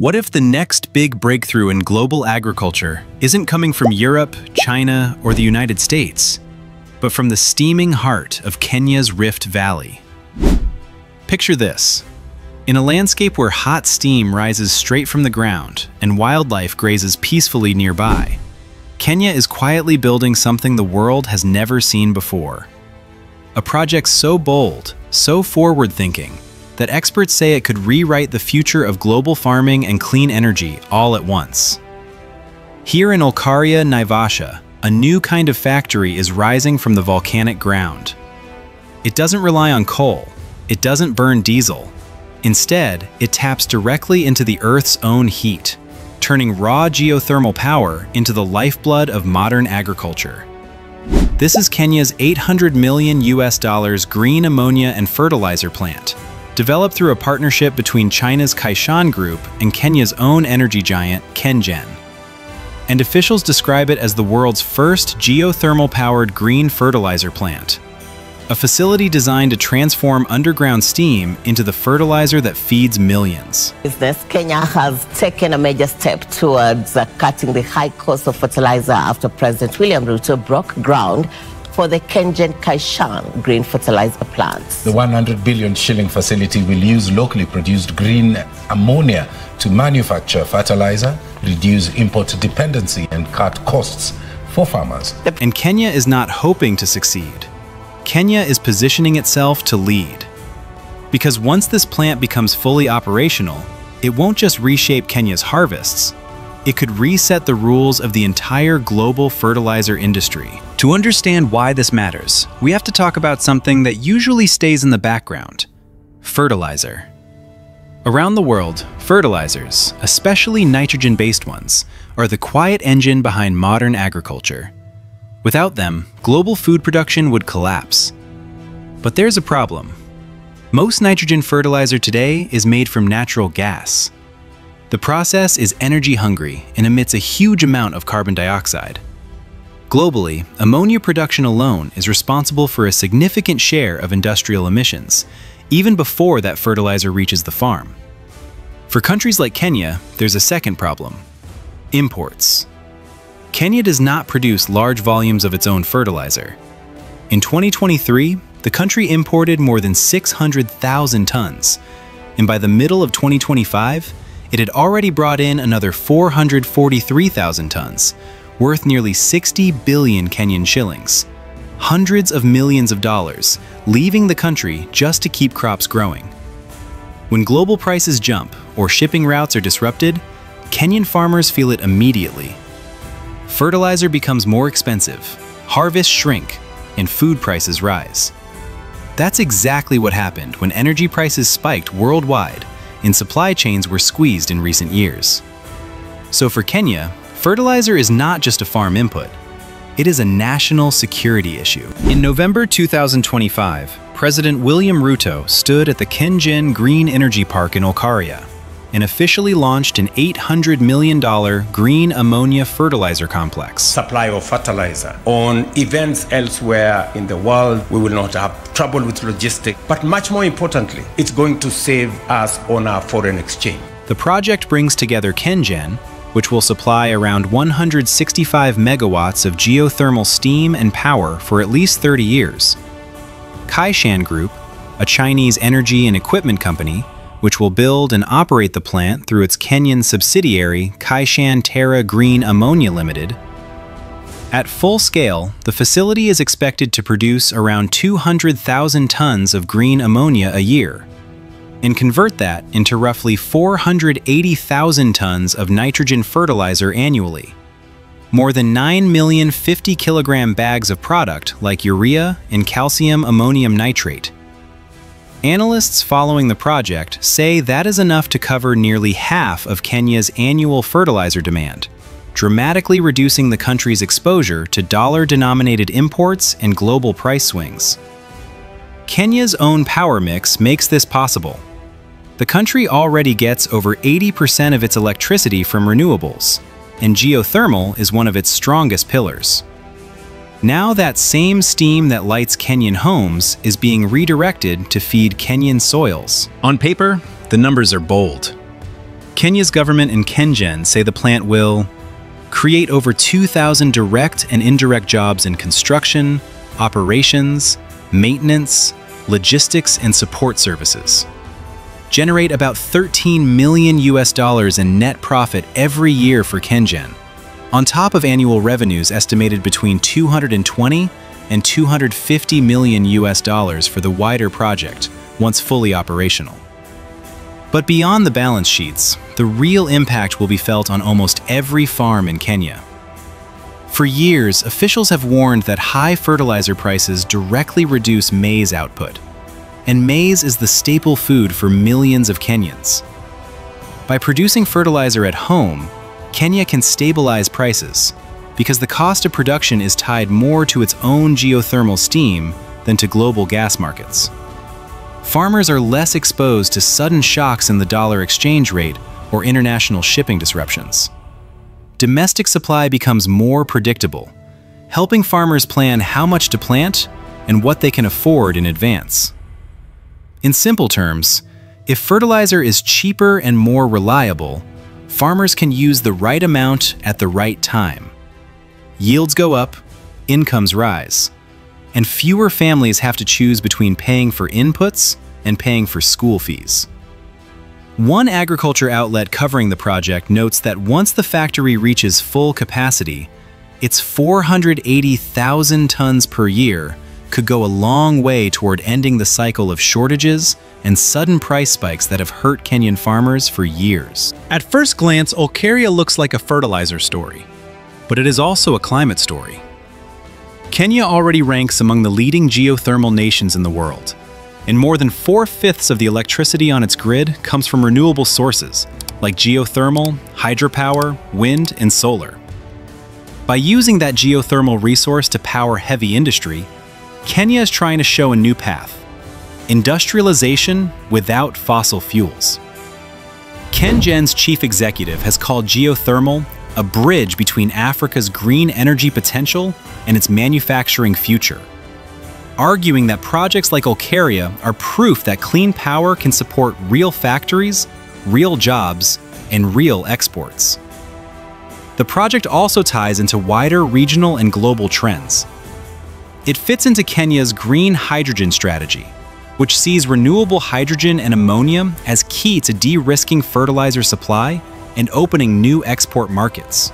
What if the next big breakthrough in global agriculture isn't coming from Europe, China, or the United States, but from the steaming heart of Kenya's Rift Valley? Picture this. In a landscape where hot steam rises straight from the ground and wildlife grazes peacefully nearby, Kenya is quietly building something the world has never seen before. A project so bold, so forward-thinking, that experts say it could rewrite the future of global farming and clean energy all at once. Here in Olkaria, Naivasha, a new kind of factory is rising from the volcanic ground. It doesn't rely on coal, it doesn't burn diesel. Instead, it taps directly into the Earth's own heat, turning raw geothermal power into the lifeblood of modern agriculture. This is Kenya's 800 million US dollars green ammonia and fertilizer plant, developed through a partnership between China's Kaishan Group and Kenya's own energy giant, KenGen. And officials describe it as the world's first geothermal-powered green fertilizer plant, a facility designed to transform underground steam into the fertilizer that feeds millions. Business, Kenya has taken a major step towards cutting the high cost of fertilizer after President William Ruto broke ground for the KenGen Kaishan green fertilizer plants. The 100 billion shilling facility will use locally produced green ammonia to manufacture fertilizer, reduce import dependency, and cut costs for farmers. And Kenya is not hoping to succeed. Kenya is positioning itself to lead. Because once this plant becomes fully operational, it won't just reshape Kenya's harvests, it could reset the rules of the entire global fertilizer industry. To understand why this matters, we have to talk about something that usually stays in the background fertilizer. Around the world, fertilizers, especially nitrogen based ones, are the quiet engine behind modern agriculture. Without them, global food production would collapse. But there's a problem. Most nitrogen fertilizer today is made from natural gas. The process is energy hungry and emits a huge amount of carbon dioxide. Globally, ammonia production alone is responsible for a significant share of industrial emissions, even before that fertilizer reaches the farm. For countries like Kenya, there's a second problem imports. Kenya does not produce large volumes of its own fertilizer. In 2023, the country imported more than 600,000 tons, and by the middle of 2025, it had already brought in another 443,000 tons, worth nearly 60 billion Kenyan shillings, hundreds of millions of dollars, leaving the country just to keep crops growing. When global prices jump or shipping routes are disrupted, Kenyan farmers feel it immediately. Fertilizer becomes more expensive, harvests shrink, and food prices rise. That's exactly what happened when energy prices spiked worldwide and supply chains were squeezed in recent years. So for Kenya, fertilizer is not just a farm input. It is a national security issue. In November 2025, President William Ruto stood at the KenGen Green Energy Park in Olkaria and officially launched an $800 million green ammonia fertilizer complex. Supply of fertilizer. On events elsewhere in the world, we will not have trouble with logistics. But much more importantly, it's going to save us on our foreign exchange. The project brings together KenGen, which will supply around 165 megawatts of geothermal steam and power for at least 30 years. Kaishan Group, a Chinese energy and equipment company, which will build and operate the plant through its Kenyan subsidiary Kaishan Terra Green Ammonia Limited. At full scale, the facility is expected to produce around 200,000 tons of green ammonia a year, and convert that into roughly 480,000 tons of nitrogen fertilizer annually. More than 9 million 50 kilogram bags of product like urea and calcium ammonium nitrate. Analysts following the project say that is enough to cover nearly half of Kenya's annual fertilizer demand, dramatically reducing the country's exposure to dollar-denominated imports and global price swings. Kenya's own power mix makes this possible. The country already gets over 80% of its electricity from renewables, and geothermal is one of its strongest pillars. Now that same steam that lights Kenyan homes is being redirected to feed Kenyan soils. On paper, the numbers are bold. Kenya's government and KenGen say the plant will create over 2,000 direct and indirect jobs in construction, operations, maintenance, logistics, and support services. Generate about 13 million US dollars in net profit every year for KenGen, on top of annual revenues estimated between 220 and 250 million US dollars for the wider project once fully operational. But beyond the balance sheets, the real impact will be felt on almost every farm in Kenya. For years, officials have warned that high fertilizer prices directly reduce maize output, and maize is the staple food for millions of Kenyans. By producing fertilizer at home, Kenya can stabilize prices because the cost of production is tied more to its own geothermal steam than to global gas markets farmers are less exposed to sudden shocks in the dollar exchange rate or international shipping disruptions. Domestic supply becomes more predictable, helping farmers plan how much to plant and what they can afford in advance. In simple terms, if fertilizer is cheaper and more reliable, farmers can use the right amount at the right time. Yields go up, incomes rise and fewer families have to choose between paying for inputs and paying for school fees. One agriculture outlet covering the project notes that once the factory reaches full capacity, its 480,000 tons per year could go a long way toward ending the cycle of shortages and sudden price spikes that have hurt Kenyan farmers for years. At first glance, Olkaria looks like a fertilizer story, but it is also a climate story. Kenya already ranks among the leading geothermal nations in the world, and more than four-fifths of the electricity on its grid comes from renewable sources, like geothermal, hydropower, wind, and solar. By using that geothermal resource to power heavy industry, Kenya is trying to show a new path, industrialization without fossil fuels. KenGen's chief executive has called geothermal a bridge between Africa's green energy potential and its manufacturing future, arguing that projects like Olkaria are proof that clean power can support real factories, real jobs, and real exports. The project also ties into wider regional and global trends. It fits into Kenya's green hydrogen strategy, which sees renewable hydrogen and ammonia as key to de-risking fertilizer supply and opening new export markets.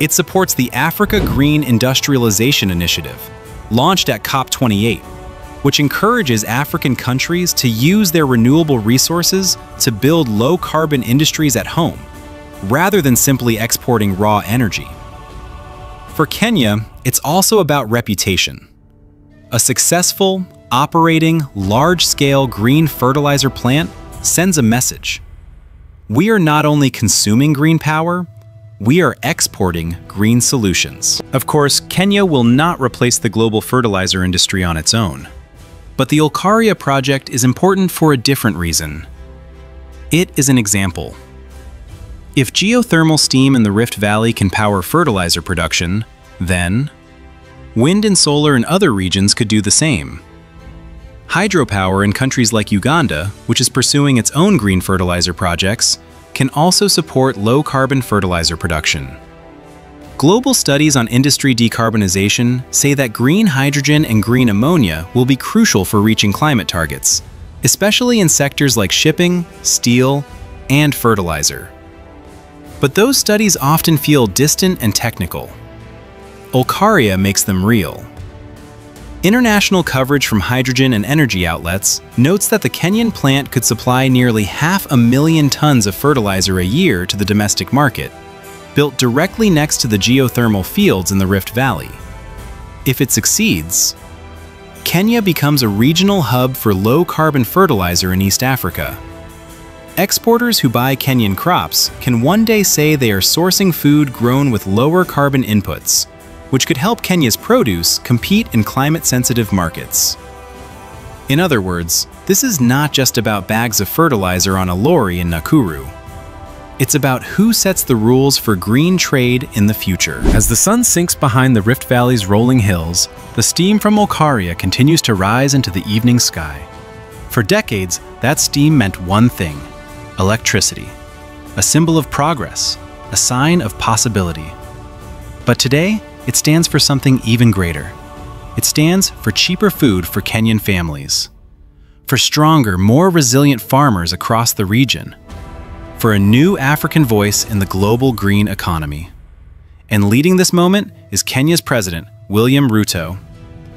It supports the Africa Green Industrialization Initiative, launched at COP28, which encourages African countries to use their renewable resources to build low-carbon industries at home, rather than simply exporting raw energy. For Kenya, it's also about reputation. A successful, operating, large-scale green fertilizer plant sends a message. We are not only consuming green power, we are exporting green solutions. Of course, Kenya will not replace the global fertilizer industry on its own. But the Olkaria project is important for a different reason. It is an example. If geothermal steam in the Rift Valley can power fertilizer production, then wind and solar in other regions could do the same. Hydropower in countries like Uganda, which is pursuing its own green fertilizer projects, can also support low-carbon fertilizer production. Global studies on industry decarbonization say that green hydrogen and green ammonia will be crucial for reaching climate targets, especially in sectors like shipping, steel, and fertilizer. But those studies often feel distant and technical. Olkaria makes them real. International coverage from hydrogen and energy outlets notes that the Kenyan plant could supply nearly half a million tons of fertilizer a year to the domestic market, built directly next to the geothermal fields in the Rift Valley. If it succeeds, Kenya becomes a regional hub for low-carbon fertilizer in East Africa. Exporters who buy Kenyan crops can one day say they are sourcing food grown with lower carbon inputs, which could help Kenya's produce compete in climate-sensitive markets. In other words, this is not just about bags of fertilizer on a lorry in Nakuru. It's about who sets the rules for green trade in the future. As the sun sinks behind the Rift Valley's rolling hills, the steam from Olkaria continues to rise into the evening sky. For decades, that steam meant one thing electricity. a symbol of progress, a sign of possibility. But today, it stands for something even greater. It stands for cheaper food for Kenyan families, for stronger, more resilient farmers across the region, for a new African voice in the global green economy. And leading this moment is Kenya's president, William Ruto,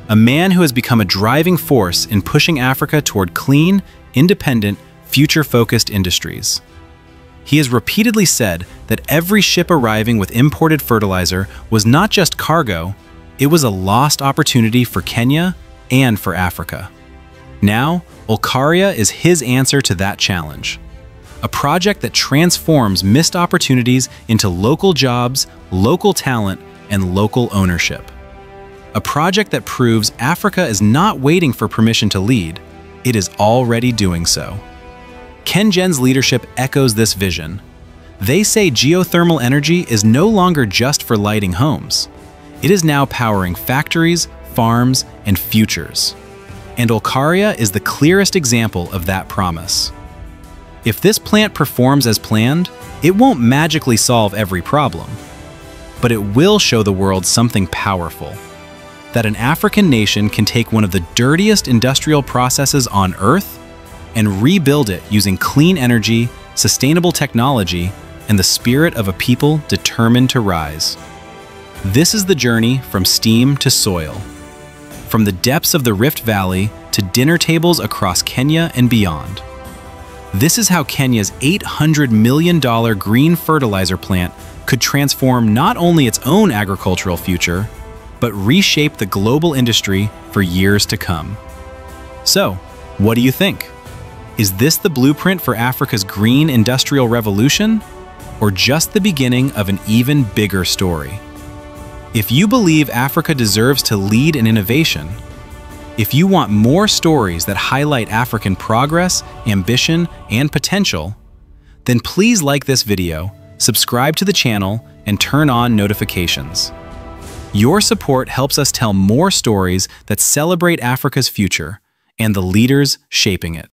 a man who has become a driving force in pushing Africa toward clean, independent, future-focused industries. He has repeatedly said that every ship arriving with imported fertilizer was not just cargo, it was a lost opportunity for Kenya and for Africa. Now, Olkaria is his answer to that challenge. A project that transforms missed opportunities into local jobs, local talent, and local ownership. A project that proves Africa is not waiting for permission to lead, it is already doing so. KenGen's leadership echoes this vision. They say geothermal energy is no longer just for lighting homes. It is now powering factories, farms, and futures. And Olkaria is the clearest example of that promise. If this plant performs as planned, it won't magically solve every problem. But it will show the world something powerful. That an African nation can take one of the dirtiest industrial processes on Earth and rebuild it using clean energy, sustainable technology, and the spirit of a people determined to rise. This is the journey from steam to soil, from the depths of the Rift Valley to dinner tables across Kenya and beyond. This is how Kenya's $800 million green fertilizer plant could transform not only its own agricultural future, but reshape the global industry for years to come. So, what do you think? Is this the blueprint for Africa's green industrial revolution? Or just the beginning of an even bigger story? If you believe Africa deserves to lead in innovation, if you want more stories that highlight African progress, ambition, and potential, then please like this video, subscribe to the channel, and turn on notifications. Your support helps us tell more stories that celebrate Africa's future and the leaders shaping it.